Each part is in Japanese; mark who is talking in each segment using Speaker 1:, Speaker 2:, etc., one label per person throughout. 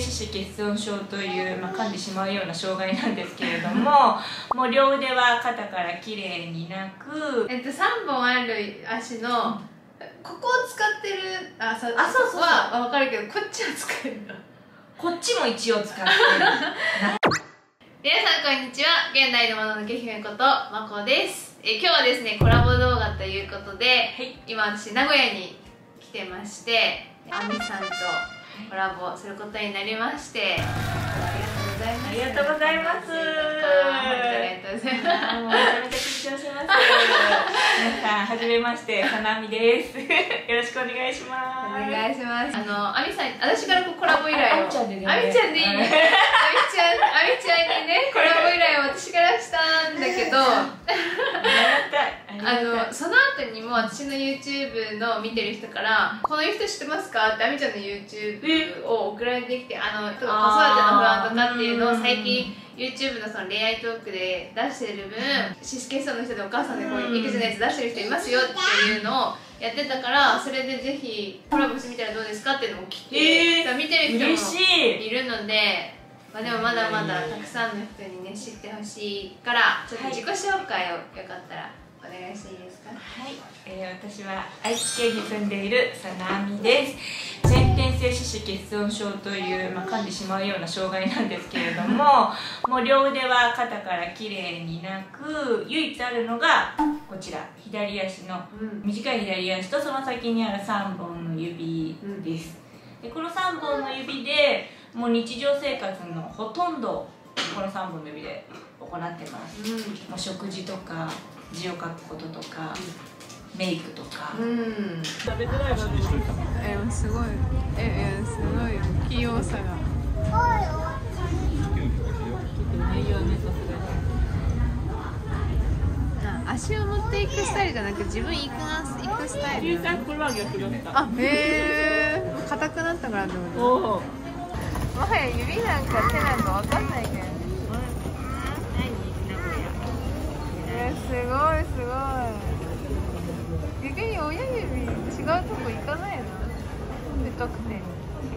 Speaker 1: 四肢欠損症という、まあ、噛んでしまうような障害なんですけれども もう両腕は肩からきれいになく
Speaker 2: えっと、3本ある足の、ここを使ってるあそう
Speaker 1: あそうそうそう。
Speaker 2: は分かるけどこっちは使えるの
Speaker 1: こっちも一応使ってる。
Speaker 2: 皆さんこんにちは。現代のもののけ姫ことまこです。え今日はですねコラボ動画ということで、
Speaker 1: はい。
Speaker 2: 今私名古屋に来てましてあみさんとコラボすることになりまして。ありがとうございます。
Speaker 1: ありがとうございます。
Speaker 2: 本当にありがとうございます
Speaker 1: します。皆さんはじめましてかなみです。よろしくお願いします。
Speaker 2: お願いします。あのあみさん私からこうコラボ依頼を。
Speaker 1: あみちゃんでね。
Speaker 2: あみちゃんでいいね。あみちゃんあみちゃんにね コラボ依頼を私からしたんだけど。
Speaker 1: あ
Speaker 2: のその後にも私の YouTube の見てる人から「この人知ってますか?」ってあみちゃんの YouTube を送られてきてあの子育ての不安とかっていうのを最近 YouTube のその恋愛トークで出してる分シスケストの人でお母さんでこう育児のやつ出してる人いますよっていうのをやってたからそれでぜひコラボしてみたらどうですかっていうのも来て、
Speaker 1: えー。
Speaker 2: 見てる人も
Speaker 1: い
Speaker 2: いるので、まあ、でもまだまだたくさんの人にね知ってほしいからちょっと自己紹介をよかったらお願いしていいですか？
Speaker 1: はい、えー私は愛知県に住んでいるさなみです。先天性四肢欠損症という、まあ、噛んでしまうような障害なんですけれども もう両腕は肩からきれいになく唯一あるのがこちら左足の
Speaker 2: うん。
Speaker 1: 短い左足とその先にある3本の指です、でこの3本の指でもう日常生活のほとんどをこの3本の指で行ってます。もう食事とか字を書くこととか、メイクとか、
Speaker 2: うん。えすごい。ええすごい器用さが。あ足を持っていくスタイルじゃな？く自分行くな行くスタイル。あへえ硬くなったからってこと？もはや指なんか手なんかわかんないけど。ねえすごいすごい逆に親指違うとこ行かないの太くて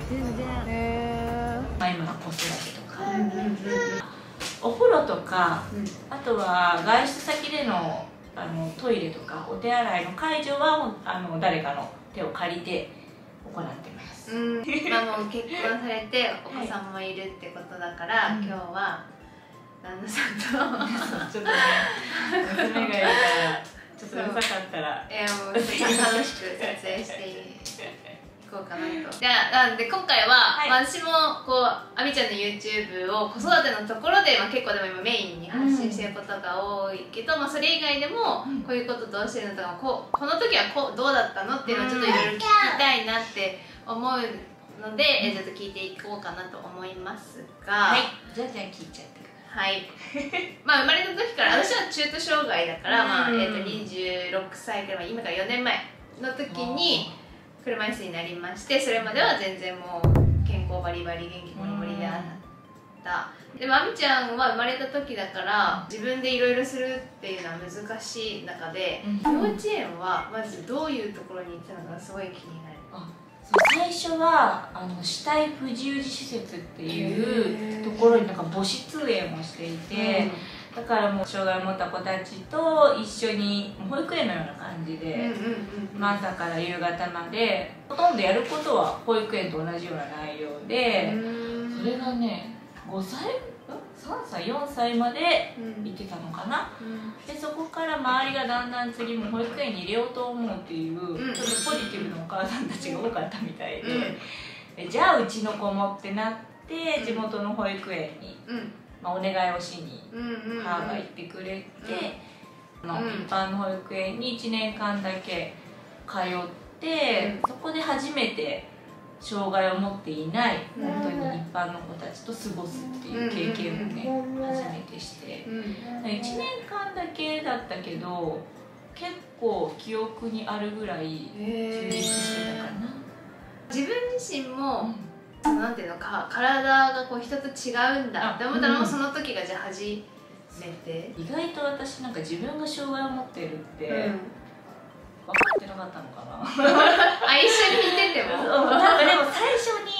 Speaker 2: 全然へ
Speaker 1: まあ、今の子育てとか、お風呂とかあとは外出先でのあのトイレとかお手洗いの介助はあの誰かの手を借りて行ってます
Speaker 2: うんまあもう結婚されてお子さんもいるってことだから、
Speaker 1: うん。
Speaker 2: 今日は旦那さんと
Speaker 1: ちょっとね娘がいるからちょっとうるさかったら。
Speaker 2: えー、もう楽しく撮影していこうかなと。じゃあなんで今回は、
Speaker 1: はい。
Speaker 2: まあ私もこうあみちゃんの YouTube を子育てのところで、まあ、結構でも今メインに発信してることが多いけど、まあ、それ以外でも
Speaker 1: うん。
Speaker 2: こういうことどうしてるのとかこうこの時はこうどうだったのっていうのをちょっといろいろ聞きたいなって思うので、えーちょっと聞いていこうかなと思いますが。
Speaker 1: はい。じゃあじゃあ聞いちゃって
Speaker 2: はい。まあ生まれた時から私は中途障害だから、まあ
Speaker 1: うん
Speaker 2: えー、と26歳くらい今から4年前の時に車椅子になりましてそれまでは全然もう健康バリバリ元気モリモリであった。でもあみちゃんは生まれた時だから自分でいろいろするっていうのは難しい中で、
Speaker 1: うん
Speaker 2: 幼稚園はまずどういうところに行ってたのかすごい気になる。
Speaker 1: 最初はあの死体不自由児施設っていうところになんか母子園をしていて、だからもう障害を持った子たちと一緒に保育園のような感じ
Speaker 2: うんうん
Speaker 1: で、朝から夕方までほとんどやることは保育園と同じような内容で、
Speaker 2: うん。
Speaker 1: それがね5歳？ん3歳4歳まで
Speaker 2: うん
Speaker 1: 行ってたのかな。
Speaker 2: うん。
Speaker 1: でそこから周りがだんだん次も保育園に入れようと思うっていう、
Speaker 2: うん。
Speaker 1: ちょっとポジティブなお母さんたちが多かったみたいで、じゃあうちの子もってなって地元の保育園に、
Speaker 2: うん。
Speaker 1: まあ、お願いをしに母が行ってくれて、あの
Speaker 2: うん。
Speaker 1: 一般の保育園に1年間だけ通って、
Speaker 2: うん。
Speaker 1: そこで初めて障害を持っていない
Speaker 2: うん。
Speaker 1: 本当に一般の子たちと過ごすっていう経験をね、初めてして。
Speaker 2: うん。
Speaker 1: 1年間だけだったけど結構記憶にあるぐらい充実してたかな、
Speaker 2: 自分自身も、そのなんていうのか体がこう人と違うんだって思ったのも
Speaker 1: うん。
Speaker 2: その時がじゃあ初めて、
Speaker 1: 意外と私なんか自分が障害を持ってるって
Speaker 2: うん。
Speaker 1: 分かってなかったのかな、
Speaker 2: あ一緒にいてても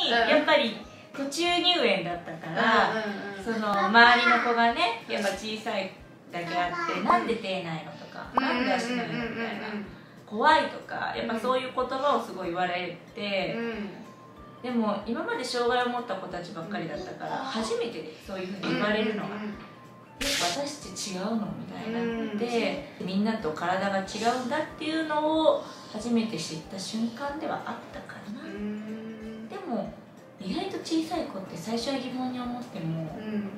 Speaker 1: やっぱり途中入園だったから、
Speaker 2: うんうんうん。
Speaker 1: その周りの子がねやっぱ小さいだけあってなんで手ないのとか、なんで足ないのみたいな、怖いとかやっぱそういう言葉をすごい言われて、
Speaker 2: うん。うん
Speaker 1: でも今まで障害を持った子たちばっかりだったから初めてでそういうふうに言われるのが、え私って違うの？みたいになって、みんなと体が違うんだっていうのを初めて知った瞬間ではあったかな、意外と小さい子って最初は疑問に思っても、
Speaker 2: うん。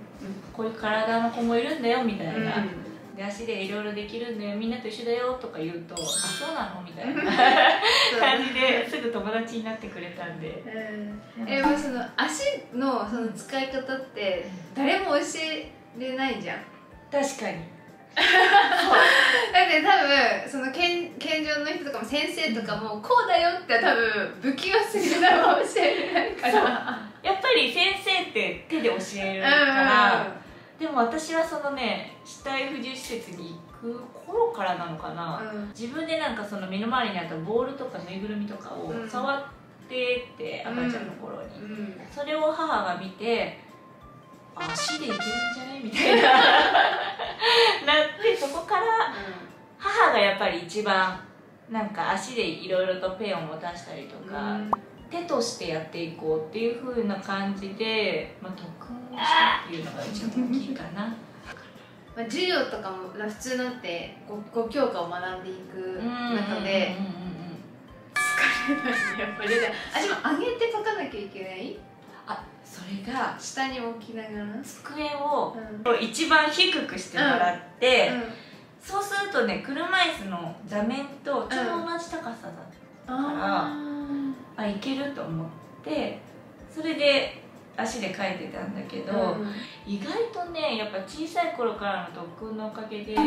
Speaker 1: こういう体の子もいるんだよみたいな、
Speaker 2: うん。
Speaker 1: で足でいろいろできるんだよみんなと一緒だよとか言うと、あそうなのみたいな 感じですぐ友達になってくれたんで、
Speaker 2: うん。えその足のその使い方って誰も教えれないじゃん。
Speaker 1: 確かに
Speaker 2: だって多分その健健常の人とかも先生とかもこうだよって多分不器用すぎるのは教えれないから
Speaker 1: やっぱり先生って手で教えるから、でも私はそのね死体不自由施設に行く頃からなのかな、
Speaker 2: うん。
Speaker 1: 自分でなんかその身の回りにあったボールとかぬいぐるみとかを
Speaker 2: うん。
Speaker 1: 触ってって、赤ちゃんの頃に、
Speaker 2: うん。
Speaker 1: それを母が見て足でいけるんじゃない？みたいな なってそこから母がやっぱり一番なんか足でいろいろとペンを持たしたりとか、手としてやっていこうっていう風な感じで、まあ、特訓をしたっていうのが一番大きいかな。
Speaker 2: まあ、授業とかも普通のって 5, 教科を学んでいく中で
Speaker 1: うんうんうんうん
Speaker 2: やっぱり。足も上げて書かなきゃいけない
Speaker 1: あそれが
Speaker 2: 下に置きながら？うん
Speaker 1: 机を
Speaker 2: うん。
Speaker 1: 一番低くしてもらって、そうするとね車椅子の座面とちょうど同じ高さだ
Speaker 2: あ
Speaker 1: あいけると思ってそれで足で書いてたんだけ
Speaker 2: ー
Speaker 1: ど、
Speaker 2: うん
Speaker 1: 意外とねやっぱ小さい頃からの特訓のおかげで、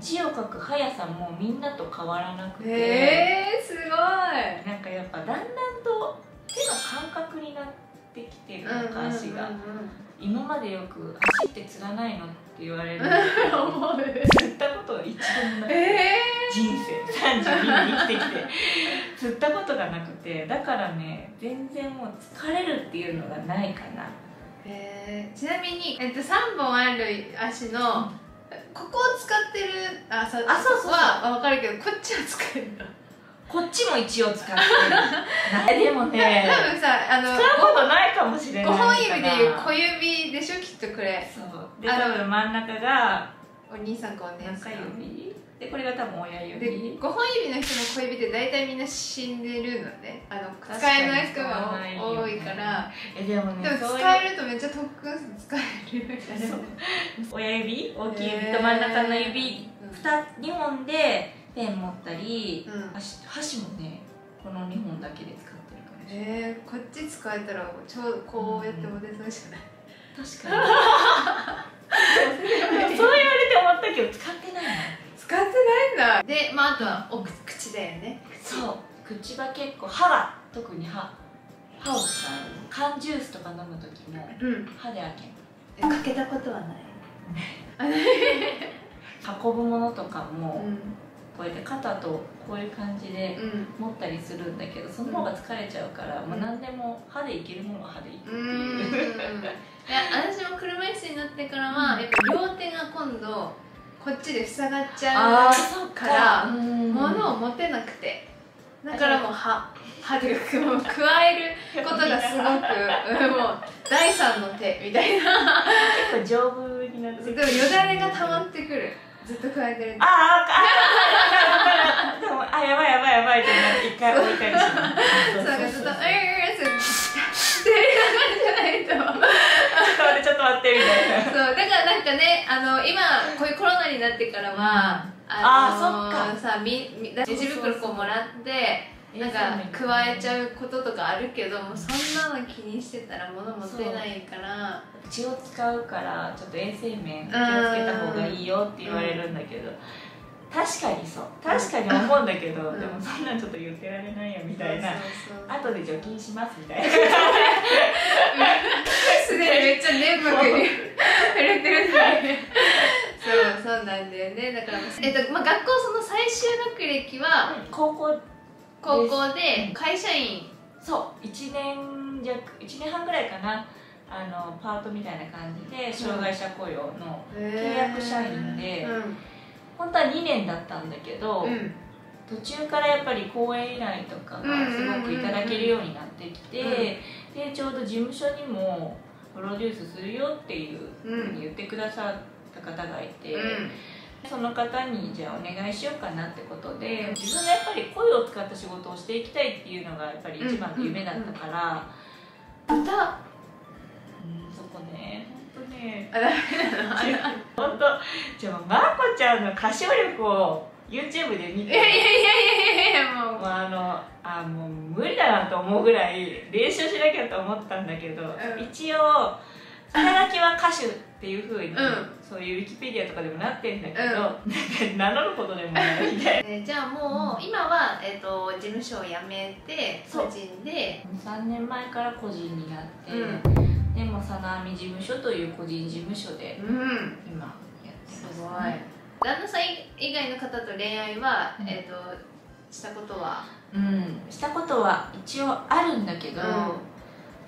Speaker 1: 字を書く速さもみんなと変わらなくて、
Speaker 2: へえすごい。
Speaker 1: なんかやっぱだんだんと手の感覚になってきてるのか足が、今までよく「足ってつらないの?」って言われる。
Speaker 2: 思う。
Speaker 1: 釣ったことが一度もなくて、
Speaker 2: え
Speaker 1: 人生。32年生きてきて。釣ったことがなくて。だからね全然もう疲れるっていうのがないかな。
Speaker 2: えー。ちなみに、えっと、3本ある足のここを使ってるあそ
Speaker 1: あそうそう
Speaker 2: は分かるけどこっちは使えるんだ
Speaker 1: こっちも一応使って。でもね
Speaker 2: 多分さあの
Speaker 1: 使うことないかもしれない
Speaker 2: 5
Speaker 1: から
Speaker 2: 本指でいう小指でしょ？きっとこれ。
Speaker 1: そう。で多分真ん中が
Speaker 2: お兄さんかお姉さ
Speaker 1: 中
Speaker 2: ん
Speaker 1: 指。でこれが多分親
Speaker 2: で
Speaker 1: 指
Speaker 2: 5本指の人の小指って大体みんな死んでるのね。あの使えない人が多いから。
Speaker 1: えでもね
Speaker 2: でも
Speaker 1: そういう
Speaker 2: 使えるとめっちゃ特訓数使える。
Speaker 1: そう。親指？大きい指と真ん中の指。2本でペン持ったり、
Speaker 2: うん。
Speaker 1: 箸箸もねこの2本だけで使ってるから
Speaker 2: えー、こっち使えたらちょうどこうやっても出そうじゃない、
Speaker 1: 確かに。そう言われて思ったけど使ってないの。
Speaker 2: 使ってないんだ。でまああとはお口だよね。
Speaker 1: そう。口は結構歯が特に歯。歯を使う。缶ジュースとか飲む時も
Speaker 2: うん。
Speaker 1: 歯で開ける。
Speaker 2: かけたことはない。
Speaker 1: 運ぶものとかも
Speaker 2: うん
Speaker 1: こうやって肩とこういう感じで
Speaker 2: うん。
Speaker 1: 持ったりするんだけどその方が疲れちゃうから、もう何でも歯でいけるものは歯でいくって
Speaker 2: う
Speaker 1: いう、
Speaker 2: ん。いや私も車椅子になってからはやっぱ両手が今度こっちで塞がっちゃうから
Speaker 1: うん。
Speaker 2: 物を持てなくて。だからもう歯歯でもう加えることがすごくうんもう第三の手みたいな。
Speaker 1: 結構丈夫になって
Speaker 2: でもよだれが溜まってくるずっと加えてる
Speaker 1: ああああ でもあやばいやばいやばいって一回置いたりします。
Speaker 2: そうかずっと「えーってやりながらじゃないと
Speaker 1: ちょっと待ってみたいな
Speaker 2: そうだからなんかねあの今こういうコロナになってからは、
Speaker 1: あ
Speaker 2: の
Speaker 1: ーそっ
Speaker 2: さみみレジ袋こうもらってなんか加えちゃうこととかあるけどもうそんなの気にしてたら物持てないから。
Speaker 1: 血を使うからちょっと衛生面気をつけた方がいいよって言われるんだけど。確かにそう。確かに思うんだけど、
Speaker 2: う ん
Speaker 1: でもそんなんちょっと言ってられないよみたいな。
Speaker 2: そうそう
Speaker 1: 後で除菌しますみたいな。
Speaker 2: すでにめっちゃ粘膜に 触れてるんだね。そう。そうなんだよね。だから、えっとまあ、学校その最終学歴は
Speaker 1: 高校
Speaker 2: 高校で会社員。
Speaker 1: そう。1年弱1年半ぐらいかな。あのパートみたいな感じで障害者雇用の契約社員で、
Speaker 2: うん。
Speaker 1: 本当は2年だったんだけど、
Speaker 2: うん。
Speaker 1: 途中からやっぱり講演依頼とかがすごくいただけるようになってきて、
Speaker 2: うん。
Speaker 1: でちょうど事務所にもプロデュースするよっていうふうに言ってくださった方がいて、その方にじゃあお願いしようかなってことで自分がやっぱり声を使った仕事をしていきたいっていうのがやっぱり一番の夢だったから、
Speaker 2: 歌
Speaker 1: うんそこね本当ね。
Speaker 2: あダメなの？
Speaker 1: 本当。じゃあまこちゃんの歌唱力を YouTube で見て。
Speaker 2: いやいやいやいやいやもう
Speaker 1: もう。あのあもう無理だなと思うぐらい練習しなきゃと思ったんだけど、
Speaker 2: ん。
Speaker 1: 一応肩書きは歌手っていうふうに、
Speaker 2: ん。
Speaker 1: そういうウィキペディアとかでもなってんだけど、名乗ることでもないみたいな。
Speaker 2: えじゃあもう今は、えー、と事務所を辞めて
Speaker 1: そう
Speaker 2: 個人で
Speaker 1: 3年前から個人になって、
Speaker 2: う
Speaker 1: でもさなみ事務所という個人事務所で
Speaker 2: うん。
Speaker 1: 今やってます、
Speaker 2: すごい。旦那さん以外の方と恋愛は、
Speaker 1: うん。
Speaker 2: えー、としたことは？
Speaker 1: うん。したことは一応あるんだけど、
Speaker 2: う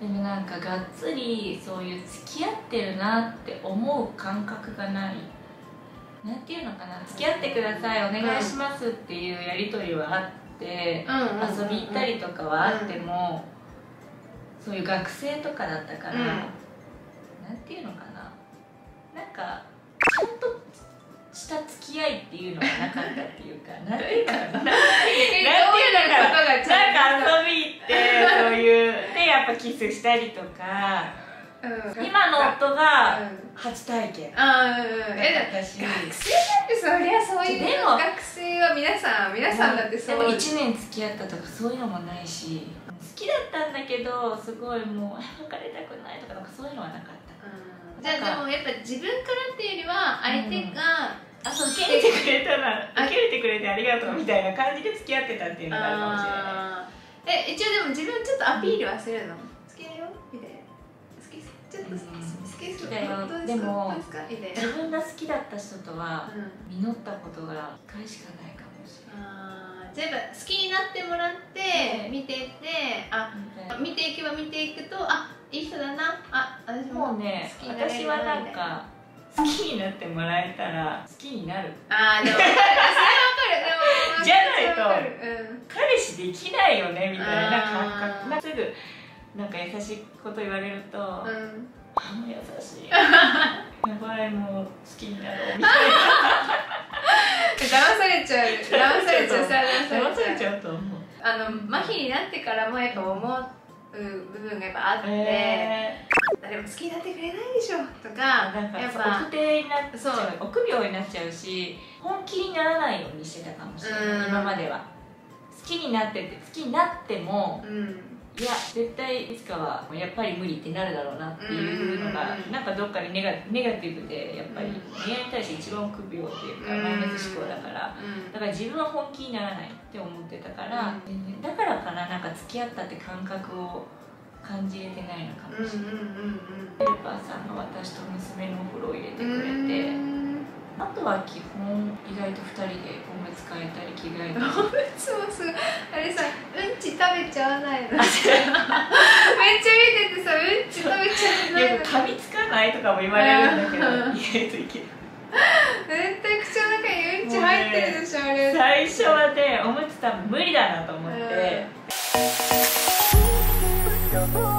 Speaker 1: でもなんかがっつりそういう付き合ってるなって思う感覚がない。なんていうのかな。付き合ってくださいお願いしますっていうやり取りはあって、遊び行ったりとかはあっても、そういう学生とかだったから、
Speaker 2: うん。
Speaker 1: なんていうのかな。なんかちゃんとした付き合いっていうのがなかったっていうか なんていうのかな。
Speaker 2: どういうことがちゃんと
Speaker 1: なんか遊び行ってそういうでやっぱキスしたりとか
Speaker 2: うん。
Speaker 1: 今の夫が
Speaker 2: うん。
Speaker 1: 初体験。
Speaker 2: あーうんえ
Speaker 1: だったし
Speaker 2: でも学生だってそりゃそういう
Speaker 1: でも
Speaker 2: 学生は皆さん皆さんだってそう。
Speaker 1: でも1年付き合ったとかそういうのもないし。好きだったんだけどすごいもう 別れたくないとかなんかそういうのはなかった。
Speaker 2: うん。じゃあでもやっぱ自分からっていうよりは相手が、
Speaker 1: あそう受け入れてくれたら
Speaker 2: あ
Speaker 1: 受け入れてくれてありがとうみたいな感じで付き合ってたっていうのがあるかもしれない
Speaker 2: え一応でも自分ちょっとアピールはするの、好きだよ。みたいな。好きちょっと好き
Speaker 1: うん
Speaker 2: 好き
Speaker 1: だよ。
Speaker 2: で
Speaker 1: も自分が好きだった人とは
Speaker 2: うん。
Speaker 1: 実ったことが1回しかないかもしれない。
Speaker 2: あーじゃあやっぱ好きになってもらって見ててあ見ていけば見ていくとあいい人だな。あ私も
Speaker 1: もうね私はなんか好きになってもらえたら好きになる。
Speaker 2: あーでも分かる。それは分かるでも
Speaker 1: じゃないと彼氏できないよねみたいな感
Speaker 2: あー
Speaker 1: 覚まあすぐなんか優しいこと言われると、あ
Speaker 2: うん。
Speaker 1: もう優しい。やばいもう好きになろう。みたい
Speaker 2: 騙されちゃう騙されちゃう。
Speaker 1: 騙され
Speaker 2: ちゃう
Speaker 1: と思う。
Speaker 2: あの麻痺になってからもやっぱ思う部分がやっぱあって、
Speaker 1: え
Speaker 2: 誰も好きになってくれないでしょと
Speaker 1: ー、
Speaker 2: か
Speaker 1: なんか
Speaker 2: やっぱ
Speaker 1: 奥手になっちゃう臆病になっちゃうし本気にならないようにしてたかもしれない、
Speaker 2: うん。
Speaker 1: 今までは。好きになってて好きになっても
Speaker 2: うん。
Speaker 1: いや絶対いつかはやっぱり無理ってなるだろうなっていうのが、
Speaker 2: う
Speaker 1: なんかどっかにネガネガティブでやっぱり
Speaker 2: うん。
Speaker 1: 恋愛に対して一番臆病っていうか
Speaker 2: うん。
Speaker 1: マイナス思考だからだから自分は本気にならないって思ってたから、だからかななんか付き合ったって感覚を感じれてないのかもしれない、
Speaker 2: うん
Speaker 1: ヘルパーさんが私と娘のお風呂を入れてくれ
Speaker 2: うん
Speaker 1: て、
Speaker 2: うん
Speaker 1: あとは基本意外と2人でおむつ替えたり着替えたり。
Speaker 2: おむつもすごいあれさうんち食べちゃわないの。めっちゃ見ててさうんち食べちゃわないの。
Speaker 1: 噛みつかないとかも言われるんだけど
Speaker 2: うん。
Speaker 1: 意外といける
Speaker 2: 絶対口の中にうんち入ってるでしょあれ。
Speaker 1: 最初はねおむつ多分無理だなと思って、
Speaker 2: うん